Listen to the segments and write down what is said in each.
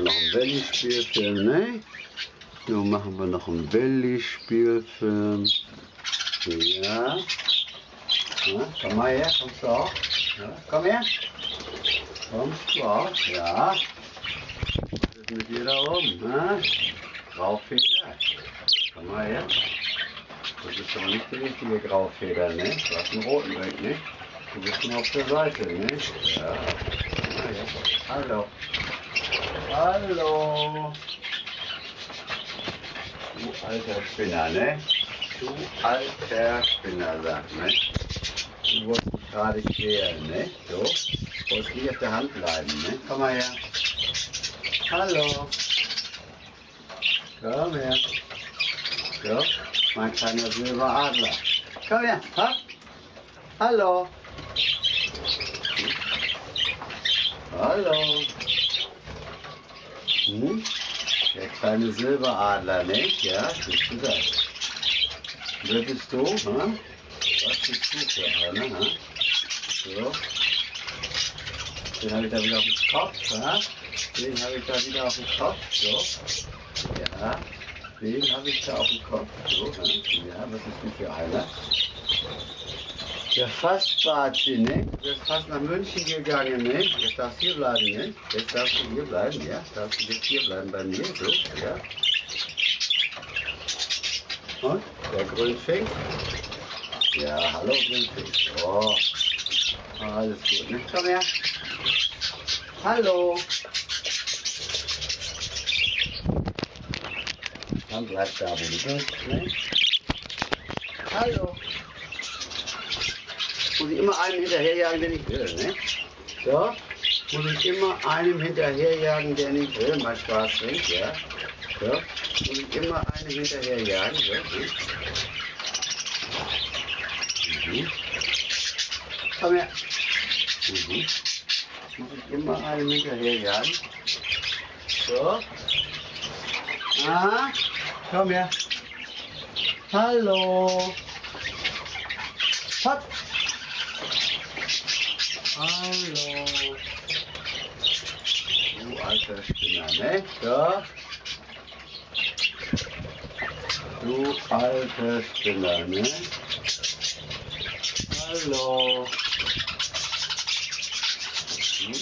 noch einen Belly-Spielfilm, ne? Nun machen wir noch einen Belly-Spielfilm. Ja. ja. Komm mal her, kommst du auch? Ja. Komm her. Kommst du auch? Ja. Was ist mit dir da oben? Ne? Graufeder. Komm mal her. Das ist doch nicht die richtige Graufeder, ne? Du hast einen roten weg, ne? Du bist nur auf der Seite, ne? Ja. Komm her. Hallo. Hallo. Du alter Spinner, ne? Du alter Spinner, sagt ne? Du wolltest dich gerade quälen, ne? So. Du wolltest nicht auf der Hand bleiben, ne? Komm mal her. Hallo. Komm her. So, mein kleiner Silberadler. Komm her. Ha? Hallo. Hallo. Hm? Der kleine Silberadler, nicht? Ja, bist du das? Wer bist du? Ha? Was bist du für einer? Ha? So. Den habe ich da wieder auf dem Kopf. Ha? Den habe ich da wieder auf dem Kopf. So. Ja. Den habe ich da auf dem Kopf. So. Ha? Ja, was ist denn für einer? Der Fastbatschi, ne? Du bist fast nach München gegangen, ne? Jetzt darfst du hier bleiben, ne? Jetzt darfst du hier bleiben, ja? Darfst du jetzt hier bleiben bei mir, so, ja? Und? Der Grünfink? Ja, hallo Grünfink. Oh, alles gut, ne? Komm her. Hallo. Dann bleib da, wo du bist, ne? Hallo muss ich immer einem hinterherjagen, der nicht will. Ne? So, muss ich immer einem hinterherjagen, der nicht will, mein Spaß bringt, ja. So, muss ich immer einem hinterherjagen. So, ne? mhm. Komm her. Mhm. Muss ich immer einem hinterherjagen. So. Ah, komm her. Hallo. Hallo. Du alter Spinner, ne? So. Du alter Spinner, ne? Hallo. Hm?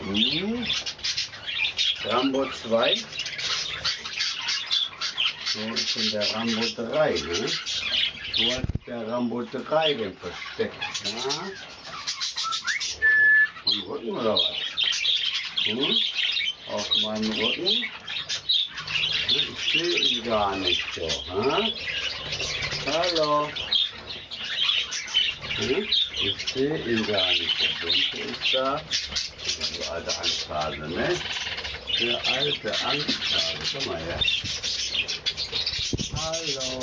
Hm? Rambo 2. So ist in der Rambo 3, ne? Wo hat der Rambo 3 denn versteckt? Ja? Am Rücken oder was? Hm? Auf meinem Rücken? Ich sehe ihn gar nicht so. Hm? Hallo? Hm? Ich sehe ihn gar nicht. Der Bunte ist da. Der alte Angsthase, ne? Der alte Angsthase. Komm mal her. Hallo.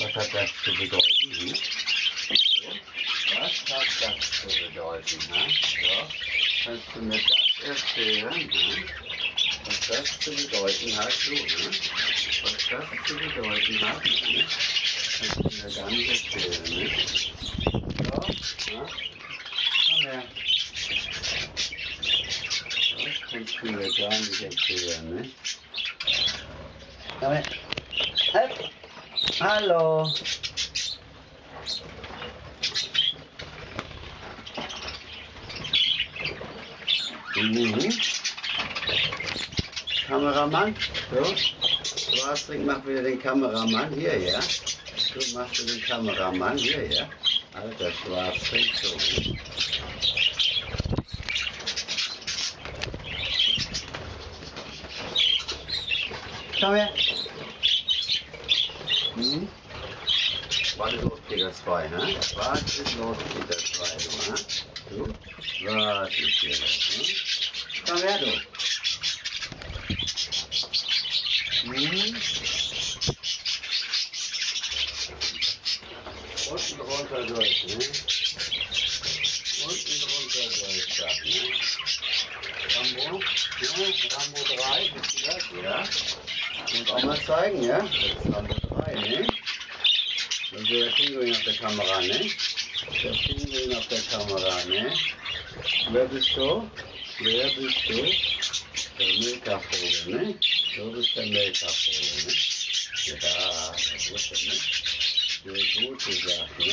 Was hat das zu bedeuten? Hm? So. Was hat das zu bedeuten? Hm? So. Kannst du mir das erzählen? Hm? Was das zu bedeuten hat? So, hm? Was das zu bedeuten hat? Hm? Kannst du mir gar nicht erzählen. Hm? So. Hm? Komm her. Das kannst du mir gar nicht erzählen. Ne? Komm her. Halt. Hallo. Mhm. Kameramann, so. Schwarzring macht wieder den Kameramann hier, ja. Du machst du den Kameramann hier, ja. Alter Schwarzring, so. Komm her. Hm? Was ist los, Peter 2, ne? Was ist los, Peter 2, du, ne? Du? Was ist hier los, ne? Her, du. Hm? Unten drunter durch, ne? Unten drunter durch, das, ne? Rambo, ne? Rambo 3, bist du das, ja? Trick auch mal zeigen, ja? Jetzt haben wir drei, ne? Also der Pinguin auf der Kamera, ne? Der Pinguin auf der Kamera, ne? Wer bist du? Wer bist du? Der Milka-Vogel, ne? Du bist der Milka-Vogel, ne? Ja, der Gute, ne? Der Gute sagt, ne?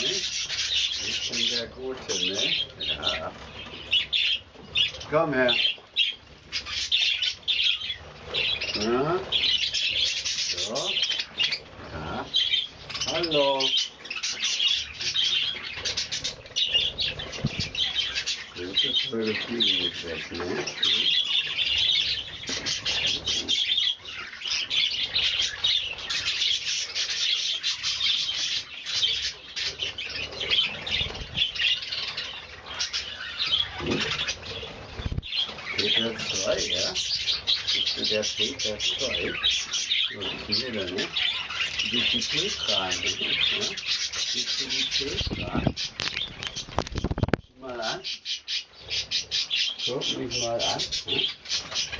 Ich bin der Gute, ne? Ja. Komm her. Ja. So. Ja. Hallo. Gute Vögel weg, ne? Peter 2, ja? Bist du der Peter 2? So, Bilder, ne? Die Petra, ne? Die Petra? Mal an. Guck mich mal an.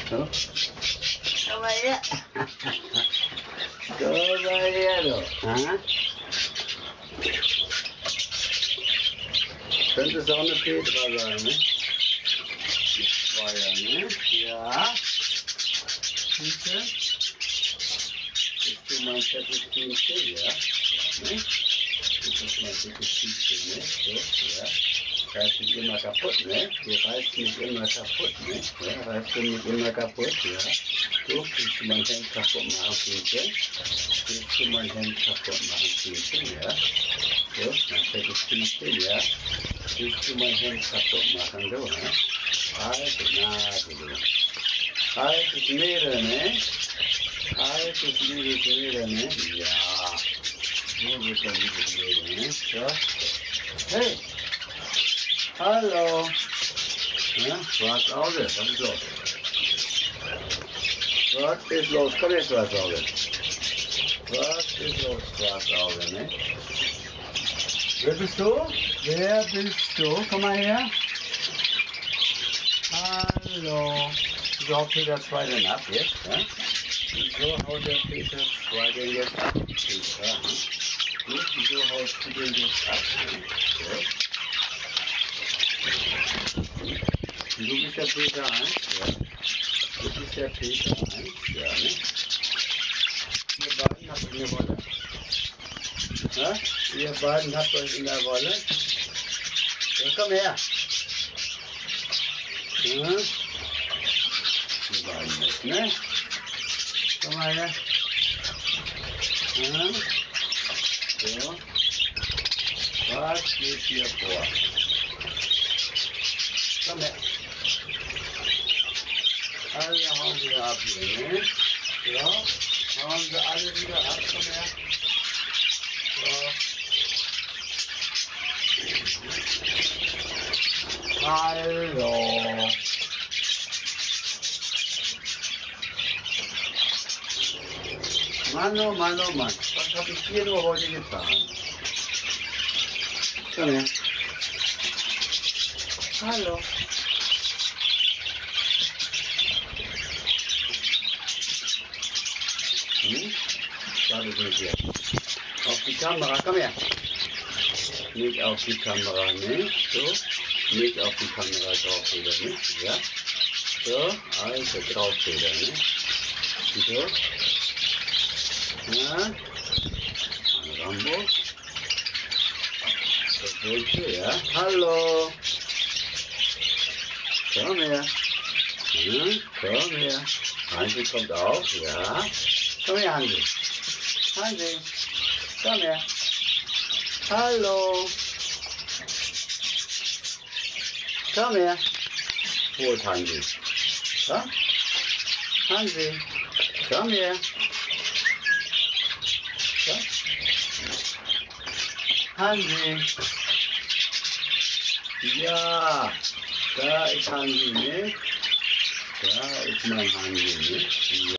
So. Komm mal her. Komm mal her, du. Könnte es auch eine Petra sein, ne? Zweier, ne? Ja. Bitte. Bist du mein fettes Teamchen, ja? Ne? Du bist mein fettes Teamchen, ne? So, ja. Reißt mich immer kaputt, ne? Du reißt mich immer kaputt, ne? Ja, reißt du mich immer kaputt, ja? Du du mein Hemd kaputt machen? Willst du mein Hemd kaputt machen, Teamchen, ja? So, mein fettes Teamchen, ja? Willst du mein Hemd kaputt machen, du, ne? Alte Nase, du. Altes Mädel, ne? Altes liebes Mädel, ne? Ja. So wird ein liebes Mädel, ne? So. Hey! Hallo! Ja, Schwarzauge, was ist los? Was ist los? Komm her, Schwarzauge. Was ist los, Schwarzauge, ne? Wer bist du? Wer bist du? Komm mal her. Hallo. Wieso haut Peter 2 denn ab jetzt? Ja? Wieso haut der Peter 2 denn jetzt ab? Peter? Gut, wieso haut du denn jetzt ab? Ja? Du bist der Peter 1, ja. Du bist der Peter 1, ja, ne? Ihr beiden habt eine Wolle. Ja? Ihr beiden habt euch in der Wolle. Ja, komm her. Ja? Die beiden nicht, ne? Komm mal her. Ja? So. Was geht hier vor? Komm her. Alle hauen wieder ab hier, ne? Ja? Hauen sie alle wieder ab. So. Hallo. Mann, oh Mann, oh Mann. Was habe ich dir nur heute getan? Komm her. Hallo. Hm? Warte mit dir. Auf die Kamera, komm her. Nicht auf die Kamera, ne? So. Nicht auf die Kamera drauf wieder, ne? Ja. So, also drauf wieder, ne? So. Ja. Rambo. Wohnst du, ja? Hallo. Komm her. Ja, komm her. Hansi kommt auch, ja. Komm her, Hansi. Hansi. Komm her. Hallo. Komm her. Wo ist Hansi? Komm. Hansi. Komm her. Komm. Hansi. Ja. Da ist Hansi, ne? Da ist mein Hansi, ne? Ja.